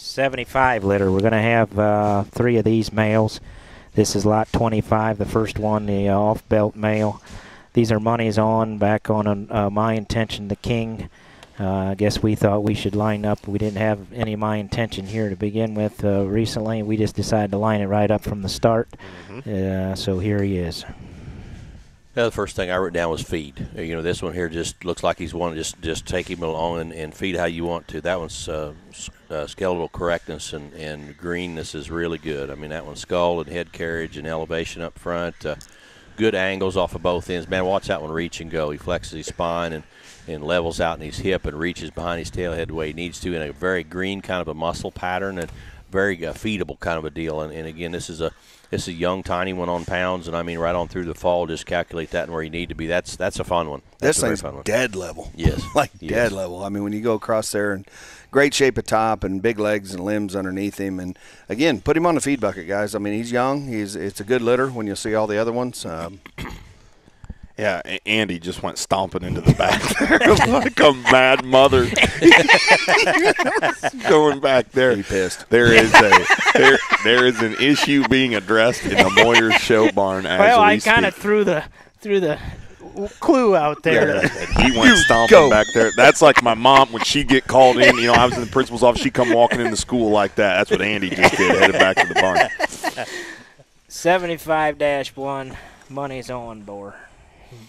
75 litter. We're going to have uh, three of these males. This is lot 25, the first one, the uh, off-belt male. These are monies on, back on uh, My Intention, the king. Uh, I guess we thought we should line up. We didn't have any My Intention here to begin with uh, recently. We just decided to line it right up from the start. Mm-hmm. Uh, so here he is. Yeah, the first thing I wrote down was feed. Uh, You know, this one here just looks like he's one just just take him along and, and feed how you want to. That one's uh, uh, skeletal correctness and, and greenness is really good. I mean, that one's skull and head carriage and elevation up front. Uh, good angles off of both ends. Man, watch that one reach and go. He flexes his spine and, and levels out in his hip and reaches behind his tail head the way he needs to in a very green kind of a muscle pattern and very uh, feedable kind of a deal. And, and again, this is a this is a young, tiny one on pounds, and I mean right on through the fall. Just calculate that and where you need to be. That's that's a fun one. That's This a thing's fun one. dead level. Yes. like Yes. dead level. I mean, when you go across there and great shape at top and big legs and limbs underneath him, and again, put him on the feed bucket, guys. I mean, he's young. He's it's a good litter when you see all the other ones. Um, Yeah, Andy just went stomping into the back there like a mad mother. Going back there. He pissed. There is a there there is an issue being addressed in the Moyer show barn as well, we I kind of threw the threw the clue out there. He went stomping go. back there. That's like my mom when she get called in. You know, I was in the principal's office. She come walking into school like that. That's what Andy just did. Headed back to the barn. 75 1, money's on, Bor.